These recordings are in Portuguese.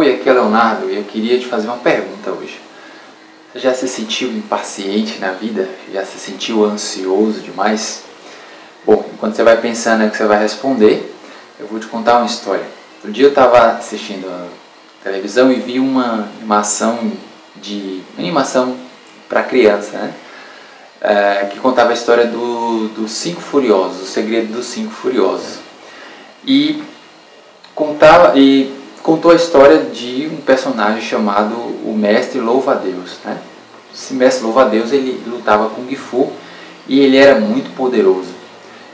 Oi, aqui é Leonardo e eu queria te fazer uma pergunta hoje. Você já se sentiu impaciente na vida? Já se sentiu ansioso demais? Bom, enquanto você vai pensando no que você vai responder, eu vou te contar uma história. Um dia eu estava assistindo a televisão e vi uma animação de animação para criança, né? É, que contava a história dos do Cinco Furiosos, o segredo dos Cinco Furiosos. E contava e contou a história de um personagem chamado o Mestre Louva-a-Deus. Né? Esse Mestre Louva-a-Deus ele lutava com Gifu e ele era muito poderoso.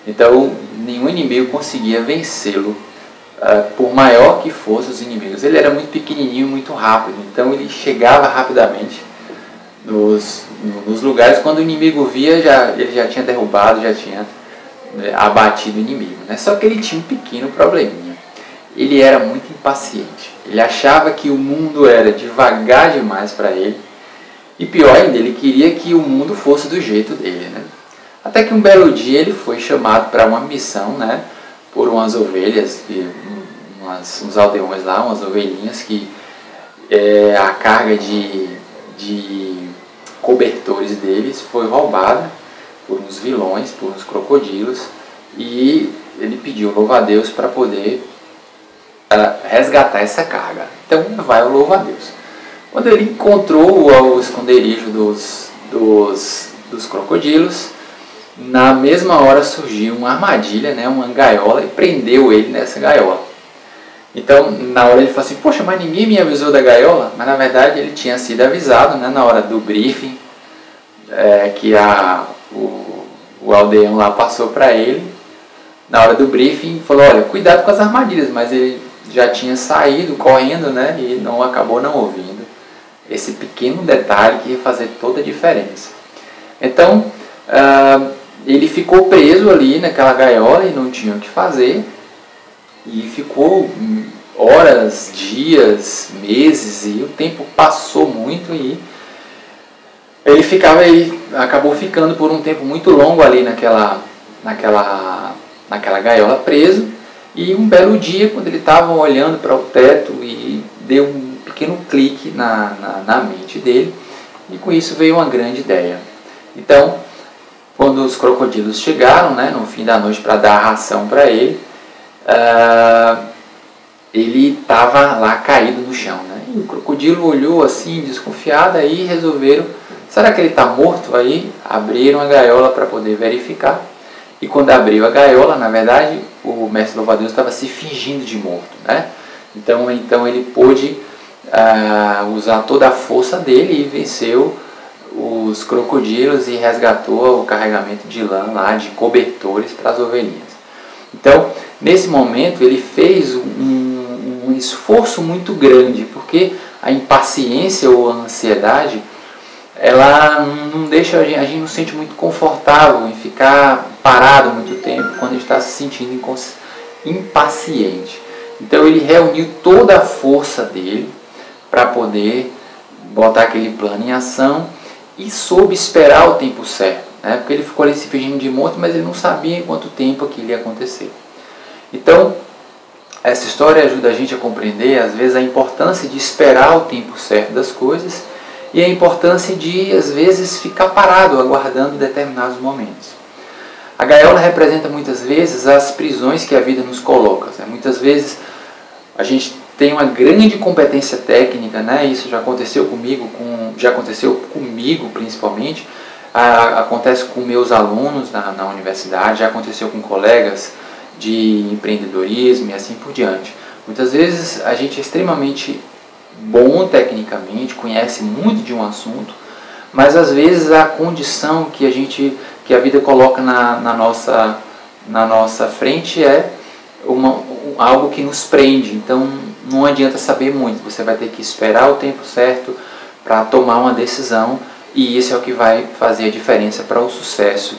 Então nenhum inimigo conseguia vencê-lo, uh, por maior que fossem os inimigos. Ele era muito pequenininho, muito rápido, então ele chegava rapidamente nos, nos lugares. Quando o inimigo via, já, ele já tinha derrubado, já tinha né, abatido o inimigo. Né? Só que ele tinha um pequeno probleminha ele era muito impaciente. Ele achava que o mundo era devagar demais para ele. E pior ainda, ele queria que o mundo fosse do jeito dele. Né? Até que um belo dia ele foi chamado para uma missão né, por umas ovelhas, umas, uns aldeões lá, umas ovelhinhas que é, a carga de, de cobertores deles foi roubada por uns vilões, por uns crocodilos. E ele pediu louva a Deus para poder resgatar essa carga. Então vai o louvo a Deus. Quando ele encontrou o esconderijo dos, dos, dos crocodilos, na mesma hora surgiu uma armadilha, né, uma gaiola, e prendeu ele nessa gaiola. Então, na hora ele falou assim, poxa, mas ninguém me avisou da gaiola? Mas na verdade ele tinha sido avisado né, na hora do briefing, é, que a, o, o aldeão lá passou para ele. Na hora do briefing, falou, olha, cuidado com as armadilhas, mas ele já tinha saído correndo, né? E não acabou não ouvindo esse pequeno detalhe que ia fazer toda a diferença. Então, uh, ele ficou preso ali naquela gaiola e não tinha o que fazer. E ficou horas, dias, meses e o tempo passou muito e ele ficava ele acabou ficando por um tempo muito longo ali naquela naquela naquela gaiola preso e um belo dia, quando ele estava olhando para o teto e deu um pequeno clique na, na, na, mente dele, e com isso veio uma grande ideia. Então, quando os crocodilos chegaram, né, no fim da noite, para dar ração para ele, uh, ele estava lá caído no chão. Né? E o crocodilo olhou assim, desconfiado, aí resolveram: será que ele está morto? Aí abriram a gaiola para poder verificar. E quando abriu a gaiola, na verdade, o mestre Louvadeus estava se fingindo de morto, né? Então, então ele pôde ah, usar toda a força dele e venceu os crocodilos e resgatou o carregamento de lã lá, de cobertores para as ovelhinhas. Então, nesse momento, ele fez um, um esforço muito grande, porque a impaciência ou a ansiedade ela não deixa a gente, a gente não se sente muito confortável em ficar parado muito tempo quando está se sentindo impaciente. Então ele reuniu toda a força dele para poder botar aquele plano em ação e soube esperar o tempo certo. Né? Porque ele ficou ali se fingindo de morto, mas ele não sabia em quanto tempo aquilo ia acontecer. Então, essa história ajuda a gente a compreender, às vezes, a importância de esperar o tempo certo das coisas e a importância de, às vezes, ficar parado aguardando determinados momentos. A gaiola representa muitas vezes as prisões que a vida nos coloca. Né? Muitas vezes a gente tem uma grande competência técnica, né? Isso já aconteceu comigo, com, já aconteceu comigo principalmente, a, acontece com meus alunos na, na universidade, já aconteceu com colegas de empreendedorismo e assim por diante. Muitas vezes a gente é extremamente bom tecnicamente, conhece muito de um assunto, mas às vezes a condição que a gente, que a vida coloca na, na nossa, na nossa frente é uma, algo que nos prende. Então não adianta saber muito, você vai ter que esperar o tempo certo para tomar uma decisão e isso é o que vai fazer a diferença para o sucesso.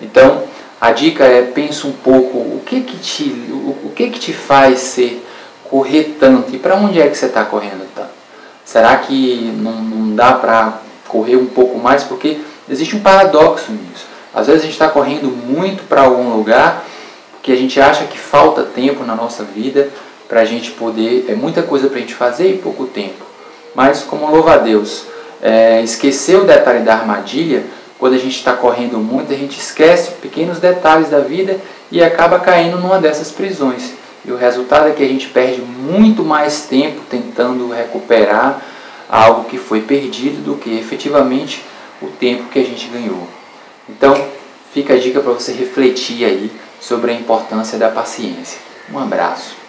Então a dica é pensa um pouco o que que te, o, o que que te faz ser correr tanto? E para onde é que você está correndo tanto? Será que não, não dá para correr um pouco mais? Porque existe um paradoxo nisso. Às vezes a gente está correndo muito para algum lugar que a gente acha que falta tempo na nossa vida para a gente poder, é muita coisa para a gente fazer em pouco tempo. Mas como louva a Deus, é, esquecer o detalhe da armadilha, quando a gente está correndo muito, a gente esquece pequenos detalhes da vida e acaba caindo numa dessas prisões. E o resultado é que a gente perde muito mais tempo tentando recuperar algo que foi perdido do que efetivamente o tempo que a gente ganhou. Então, fica a dica para você refletir aí sobre a importância da paciência. Um abraço.